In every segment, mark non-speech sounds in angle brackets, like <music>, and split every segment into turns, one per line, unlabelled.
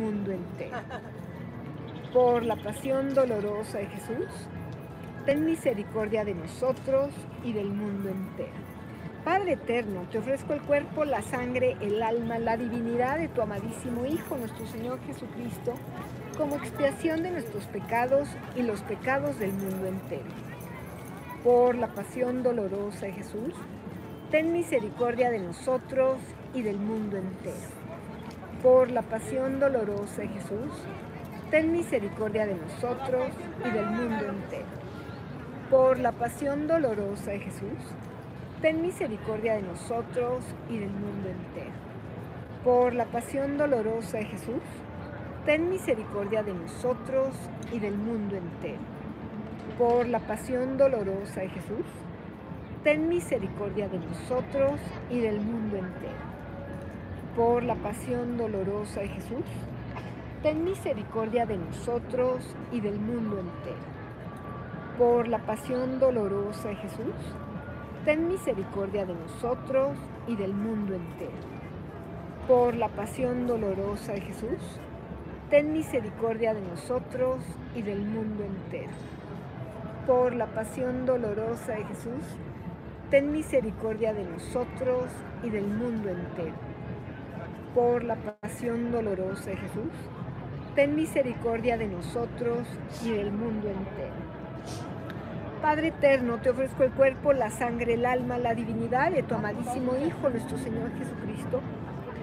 mundo entero. <laughs> Por la pasión dolorosa de Jesús, ten misericordia de nosotros y del mundo entero. Padre eterno, te ofrezco el cuerpo, la sangre, el alma, la divinidad de tu amadísimo Hijo, nuestro Señor Jesucristo, como expiación de nuestros pecados y los pecados del mundo entero. Por la pasión dolorosa de Jesús, ten misericordia de nosotros y del mundo entero. Por la pasión dolorosa de Jesús, ten misericordia de nosotros y del mundo entero. Por la pasión dolorosa de Jesús, ten misericordia de nosotros y del mundo entero. Por la pasión dolorosa de Jesús, ten misericordia de nosotros y del mundo entero. Por la pasión dolorosa de Jesús, ten misericordia de nosotros y del mundo entero. Por la pasión dolorosa de Jesús, ten misericordia de nosotros y del mundo entero. Por la pasión dolorosa de Jesús, ten misericordia de nosotros y del mundo entero. Por la pasión dolorosa de Jesús, ten misericordia de nosotros y del mundo entero. Por la pasión dolorosa de Jesús, ten misericordia de nosotros y del mundo entero. Por la pasión dolorosa de Jesús, ten misericordia de nosotros y del mundo entero. Padre eterno, te ofrezco el cuerpo, la sangre, el alma, la divinidad de tu amadísimo Hijo, nuestro Señor Jesucristo,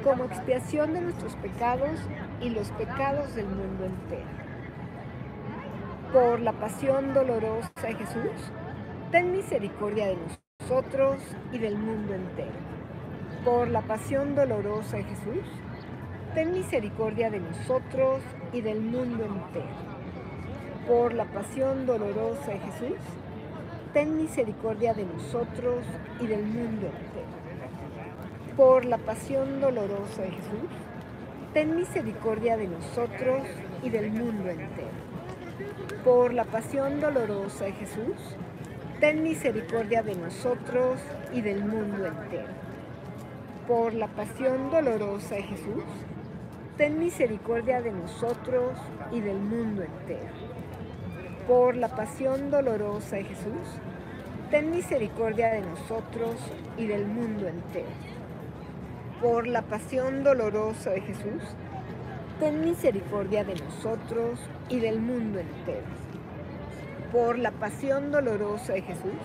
como expiación de nuestros pecados y los pecados del mundo entero. Por la pasión dolorosa de Jesús, ten misericordia de nosotros y del mundo entero. Por la pasión dolorosa de Jesús, ten misericordia de nosotros y del mundo entero. Por la pasión dolorosa de Jesús, ten misericordia de nosotros y del mundo entero. Por la pasión dolorosa de Jesús, ten misericordia de nosotros y del mundo entero. Por la pasión dolorosa de Jesús, ten misericordia de nosotros y del mundo entero. Por la pasión dolorosa de Jesús, ten misericordia de nosotros y del mundo entero por la pasión dolorosa de Jesús, ten misericordia de nosotros y del mundo entero. Por la pasión dolorosa de Jesús, ten misericordia de nosotros y del mundo entero. Por la pasión dolorosa de Jesús,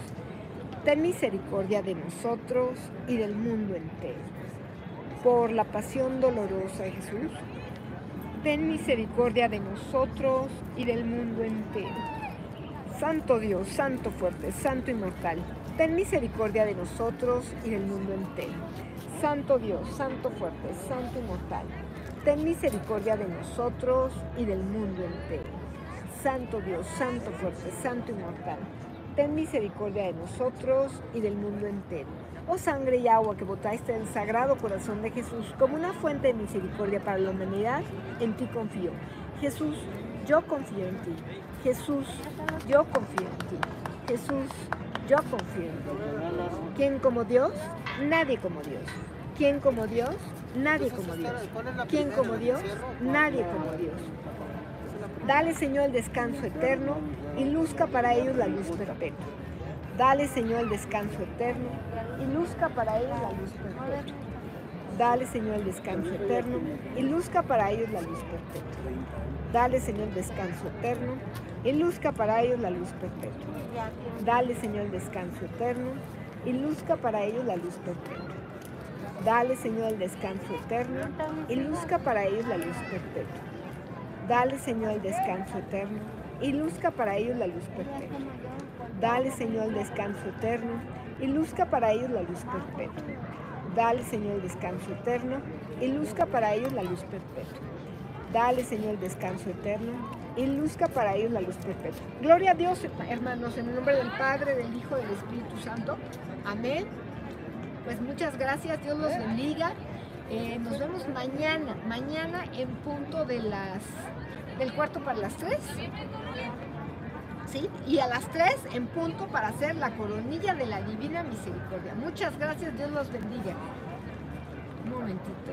ten misericordia de nosotros y del mundo entero. Por la pasión dolorosa de Jesús, ten misericordia de nosotros y del mundo entero. Santo Dios, Santo fuerte, Santo inmortal, ten misericordia de nosotros y del mundo entero. Santo Dios, Santo fuerte, Santo inmortal, ten misericordia de nosotros y del mundo entero. Santo Dios, Santo fuerte, Santo inmortal, ten misericordia de nosotros y del mundo entero oh sangre y agua que botaste del sagrado corazón de Jesús como una fuente de misericordia para la humanidad, en ti confío. Jesús, yo confío en ti. Jesús, yo confío en ti. Jesús, yo confío en ti. ¿Quién como Dios? Nadie como Dios. ¿Quién como Dios? Nadie como Dios. ¿Quién como Dios? Nadie como Dios. Dale, Señor, el descanso eterno y luzca para ellos la luz perpetua. Dale, Señor, el descanso eterno y luzca para ellos la luz perpetua. Dale, Señor, el descanso eterno y luzca para ellos la luz perpetua. Dale, Señor, el descanso eterno y luzca para ellos la luz perpetua. Dale, Señor, el descanso eterno y luzca para ellos la luz perpetua. Dale, Señor, el descanso eterno y luzca para ellos la luz perpetua. Dale, Señor, el descanso eterno y luzca para ellos la luz perpetua. Dale, Señor, el descanso eterno y luzca para ellos la luz perpetua. Dale, Señor, el descanso eterno y luzca para ellos la luz perpetua. Dale, Señor, el descanso eterno y luzca para ellos la luz perpetua. Gloria a Dios, hermanos, en el nombre del Padre, del Hijo y del Espíritu Santo. Amén. Pues muchas gracias, Dios los bendiga. Nos vemos mañana, mañana en punto de las del cuarto para las tres, ¿Sí? Y a las tres en punto para hacer la coronilla de la Divina Misericordia. Muchas gracias, Dios los bendiga. Un momentito.